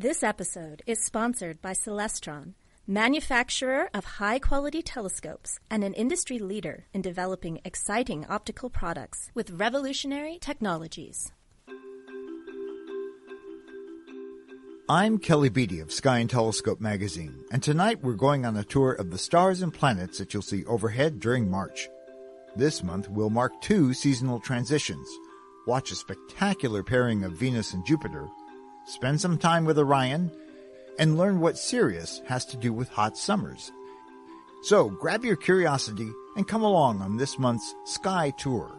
This episode is sponsored by Celestron, manufacturer of high quality telescopes and an industry leader in developing exciting optical products with revolutionary technologies. I'm Kelly Beatty of Sky and Telescope magazine, and tonight we're going on a tour of the stars and planets that you'll see overhead during March. This month will mark two seasonal transitions. Watch a spectacular pairing of Venus and Jupiter, spend some time with Orion, and learn what Sirius has to do with hot summers. So grab your curiosity and come along on this month's Sky Tour.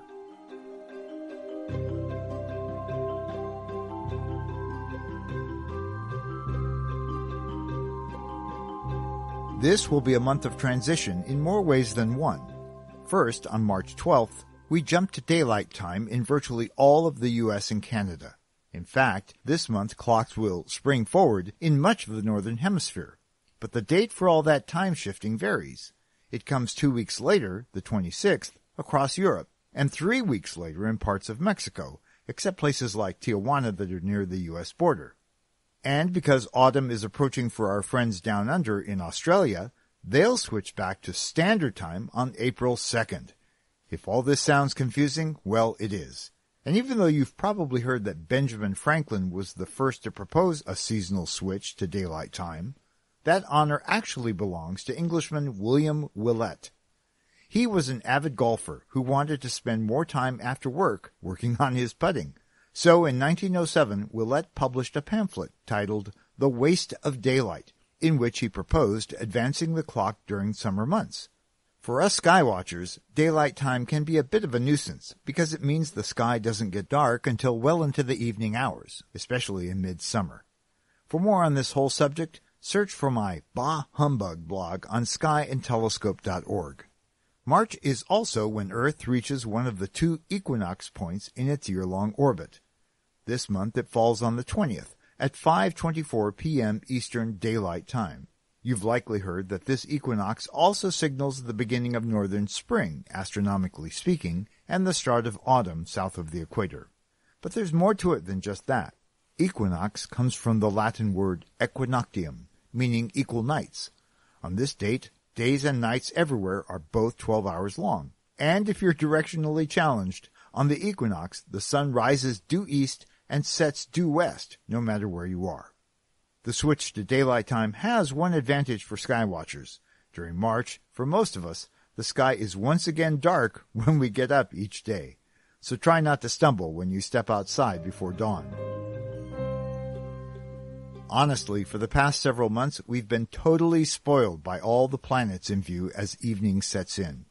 This will be a month of transition in more ways than one. First, on March 12th, we jump to daylight time in virtually all of the US and Canada. In fact, this month clocks will spring forward in much of the Northern Hemisphere. But the date for all that time shifting varies. It comes two weeks later, the 26th, across Europe, and three weeks later in parts of Mexico, except places like Tijuana that are near the US border. And because autumn is approaching for our friends down under in Australia, they'll switch back to standard time on April 2nd. If all this sounds confusing, well, it is. And even though you've probably heard that Benjamin Franklin was the first to propose a seasonal switch to daylight time, that honor actually belongs to Englishman William Willett. He was an avid golfer who wanted to spend more time after work working on his putting, so in 1907, Willett published a pamphlet titled The Waste of Daylight, in which he proposed advancing the clock during summer months. For us sky watchers, daylight time can be a bit of a nuisance because it means the sky doesn't get dark until well into the evening hours, especially in midsummer. For more on this whole subject, search for my Bah Humbug blog on skyandtelescope.org. March is also when Earth reaches one of the two equinox points in its year-long orbit. This month it falls on the 20th at 5:24 p.m. Eastern Daylight Time. You've likely heard that this equinox also signals the beginning of northern spring, astronomically speaking, and the start of autumn south of the equator. But there's more to it than just that. Equinox comes from the Latin word equinoctium, meaning equal nights. On this date, days and nights everywhere are both 12 hours long. And if you're directionally challenged, on the equinox, the sun rises due east and sets due west, no matter where you are. The switch to daylight time has one advantage for sky watchers. During March, for most of us, the sky is once again dark when we get up each day. So try not to stumble when you step outside before dawn. Honestly, for the past several months, we've been totally spoiled by all the planets in view as evening sets in.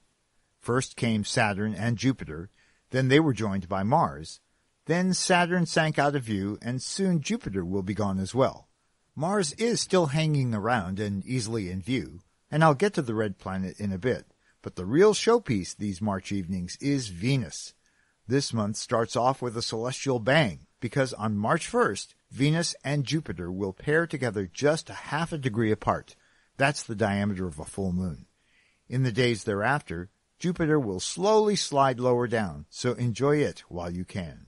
First came Saturn and Jupiter, then they were joined by Mars, then Saturn sank out of view, and soon Jupiter will be gone as well. Mars is still hanging around and easily in view, and I'll get to the red planet in a bit, but the real showpiece these March evenings is Venus. This month starts off with a celestial bang, because on March 1st, Venus and Jupiter will pair together just a half a degree apart. That's the diameter of a full moon. In the days thereafter, Jupiter will slowly slide lower down, so enjoy it while you can.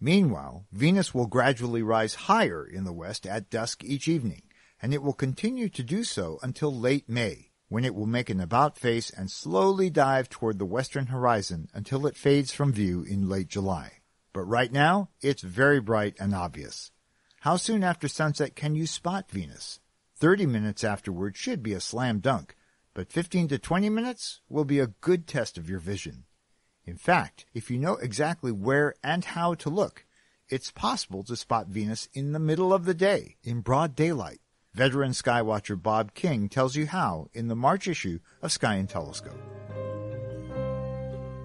Meanwhile, Venus will gradually rise higher in the west at dusk each evening, and it will continue to do so until late May, when it will make an about face and slowly dive toward the western horizon until it fades from view in late July. But right now, it's very bright and obvious. How soon after sunset can you spot Venus? 30 minutes afterward should be a slam dunk, but 15 to 20 minutes will be a good test of your vision. In fact, if you know exactly where and how to look, it's possible to spot Venus in the middle of the day, in broad daylight. Veteran skywatcher Bob King tells you how in the March issue of Sky and Telescope.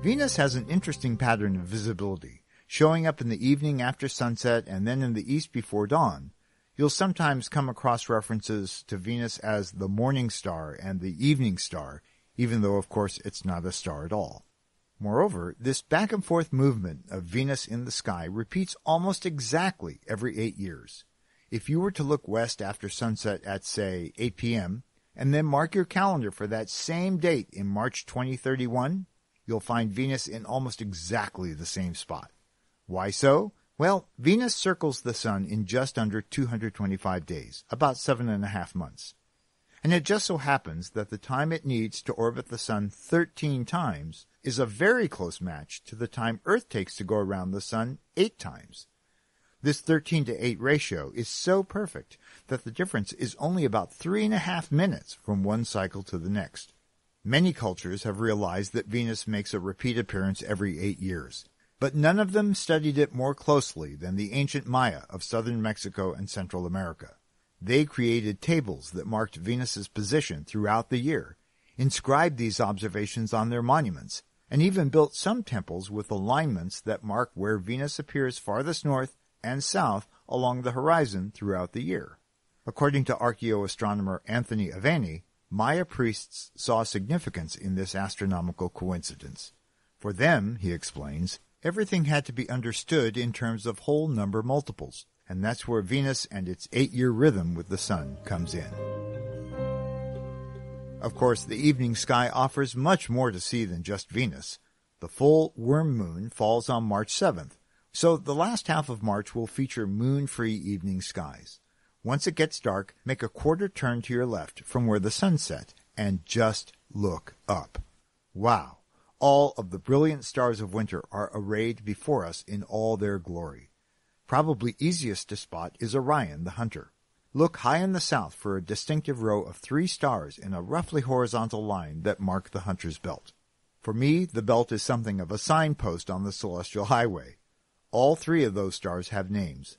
Venus has an interesting pattern of visibility, showing up in the evening after sunset and then in the east before dawn. You'll sometimes come across references to Venus as the morning star and the evening star, even though of course it's not a star at all. Moreover, this back and forth movement of Venus in the sky repeats almost exactly every eight years. If you were to look west after sunset at, say, 8 p.m., and then mark your calendar for that same date in March 2031, you'll find Venus in almost exactly the same spot. Why so? Well, Venus circles the Sun in just under 225 days, about seven and a half months. And it just so happens that the time it needs to orbit the Sun 13 times is a very close match to the time Earth takes to go around the Sun eight times. This 13 to 8 ratio is so perfect that the difference is only about three and a half minutes from one cycle to the next. Many cultures have realized that Venus makes a repeat appearance every eight years, but none of them studied it more closely than the ancient Maya of southern Mexico and Central America. They created tables that marked Venus's position throughout the year, inscribed these observations on their monuments, and even built some temples with alignments that mark where Venus appears farthest north and south along the horizon throughout the year. According to archaeoastronomer Anthony Aveni, Maya priests saw significance in this astronomical coincidence. For them, he explains, everything had to be understood in terms of whole number multiples and that's where Venus and its eight-year rhythm with the sun comes in. Of course, the evening sky offers much more to see than just Venus. The full worm moon falls on March 7th, so the last half of March will feature moon-free evening skies. Once it gets dark, make a quarter turn to your left from where the sun set and just look up. Wow! All of the brilliant stars of winter are arrayed before us in all their glory. Probably easiest to spot is Orion the Hunter. Look high in the south for a distinctive row of three stars in a roughly horizontal line that mark the Hunter's Belt. For me, the belt is something of a signpost on the celestial highway. All three of those stars have names.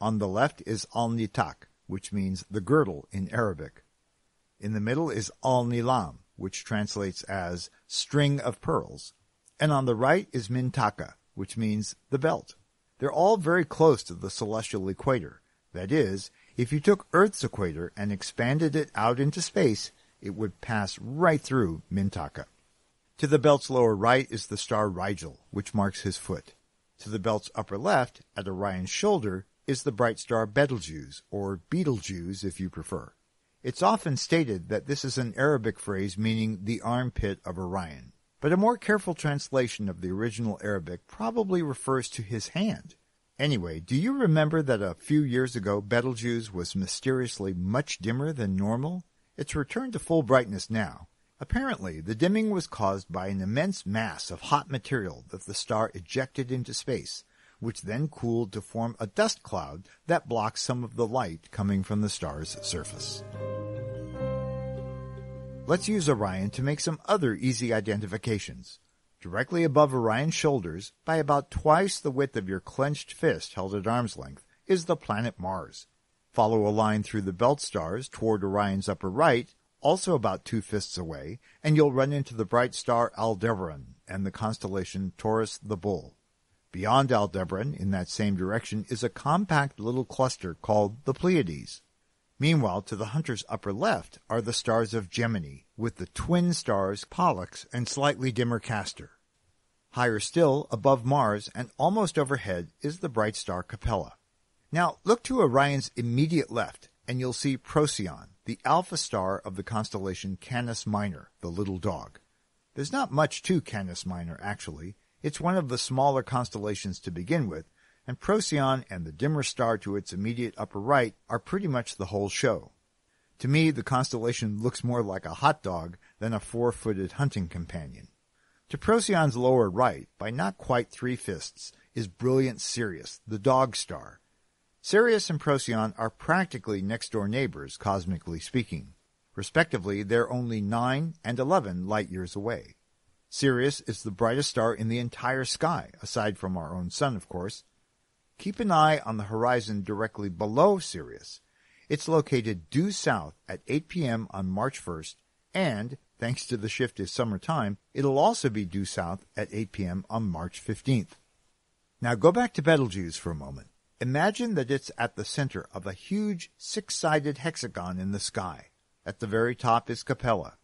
On the left is Al-Nitak, which means the girdle in Arabic. In the middle is Al-Nilam, which translates as string of pearls. And on the right is Mintaka, which means the belt. They're all very close to the celestial equator. That is, if you took Earth's equator and expanded it out into space, it would pass right through Mintaka. To the belt's lower right is the star Rigel, which marks his foot. To the belt's upper left, at Orion's shoulder, is the bright star Betelgeuse, or Betelgeuse if you prefer. It's often stated that this is an Arabic phrase meaning the armpit of Orion but a more careful translation of the original Arabic probably refers to his hand. Anyway, do you remember that a few years ago Betelgeuse was mysteriously much dimmer than normal? It's returned to full brightness now. Apparently, the dimming was caused by an immense mass of hot material that the star ejected into space, which then cooled to form a dust cloud that blocks some of the light coming from the star's surface. Let's use Orion to make some other easy identifications. Directly above Orion's shoulders, by about twice the width of your clenched fist held at arm's length, is the planet Mars. Follow a line through the belt stars toward Orion's upper right, also about two fists away, and you'll run into the bright star Aldebaran and the constellation Taurus the Bull. Beyond Aldebaran, in that same direction, is a compact little cluster called the Pleiades. Meanwhile, to the hunter's upper left are the stars of Gemini, with the twin stars Pollux and slightly dimmer Castor. Higher still, above Mars and almost overhead, is the bright star Capella. Now, look to Orion's immediate left, and you'll see Procyon, the alpha star of the constellation Canis Minor, the little dog. There's not much to Canis Minor, actually. It's one of the smaller constellations to begin with, and Procyon and the dimmer star to its immediate upper right are pretty much the whole show. To me, the constellation looks more like a hot dog than a four-footed hunting companion. To Procyon's lower right, by not quite three fists, is brilliant Sirius, the dog star. Sirius and Procyon are practically next-door neighbors, cosmically speaking. Respectively, they're only 9 and 11 light-years away. Sirius is the brightest star in the entire sky, aside from our own sun, of course, Keep an eye on the horizon directly below Sirius. It's located due south at 8 p.m. on March 1st, and, thanks to the shift to summertime, it'll also be due south at 8 p.m. on March 15th. Now go back to Betelgeuse for a moment. Imagine that it's at the center of a huge six-sided hexagon in the sky. At the very top is Capella.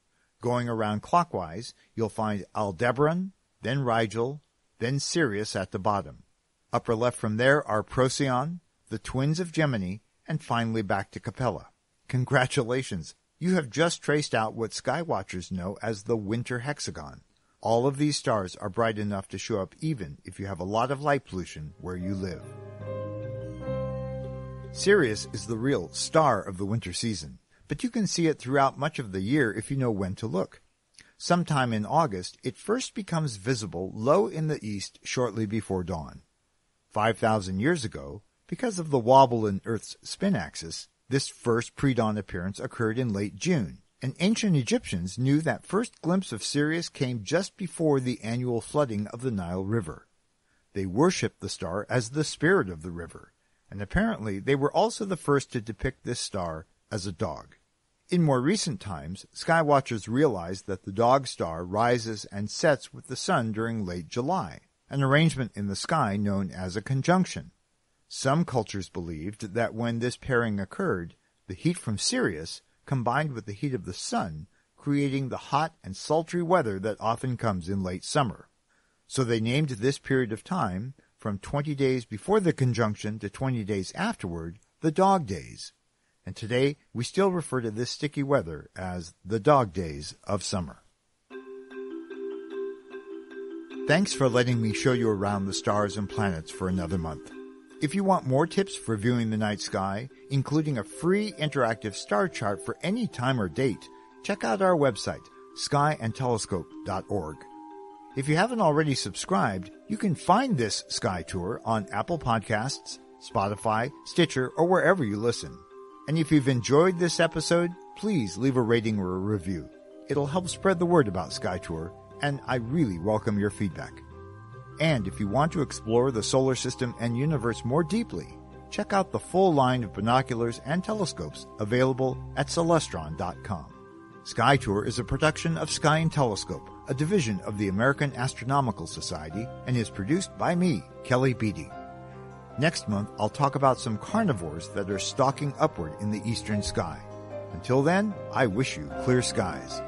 Going around clockwise, you'll find Aldebaran, then Rigel, then Sirius at the bottom. Upper left from there are Procyon, the twins of Gemini, and finally back to Capella. Congratulations! You have just traced out what skywatchers know as the winter hexagon. All of these stars are bright enough to show up even if you have a lot of light pollution where you live. Sirius is the real star of the winter season, but you can see it throughout much of the year if you know when to look. Sometime in August, it first becomes visible low in the east shortly before dawn. 5,000 years ago, because of the wobble in Earth's spin axis, this first pre-dawn appearance occurred in late June, and ancient Egyptians knew that first glimpse of Sirius came just before the annual flooding of the Nile River. They worshipped the star as the spirit of the river, and apparently they were also the first to depict this star as a dog. In more recent times, skywatchers realized that the dog star rises and sets with the sun during late July, an arrangement in the sky known as a conjunction. Some cultures believed that when this pairing occurred, the heat from Sirius combined with the heat of the sun, creating the hot and sultry weather that often comes in late summer. So they named this period of time, from 20 days before the conjunction to 20 days afterward, the dog days. And today we still refer to this sticky weather as the dog days of summer. Thanks for letting me show you around the stars and planets for another month. If you want more tips for viewing the night sky, including a free interactive star chart for any time or date, check out our website, skyandtelescope.org. If you haven't already subscribed, you can find this sky tour on Apple Podcasts, Spotify, Stitcher, or wherever you listen. And if you've enjoyed this episode, please leave a rating or a review. It'll help spread the word about Sky Tour, and I really welcome your feedback. And if you want to explore the solar system and universe more deeply, check out the full line of binoculars and telescopes available at Celestron.com. Sky Tour is a production of Sky and Telescope, a division of the American Astronomical Society, and is produced by me, Kelly Beatty. Next month, I'll talk about some carnivores that are stalking upward in the eastern sky. Until then, I wish you clear skies.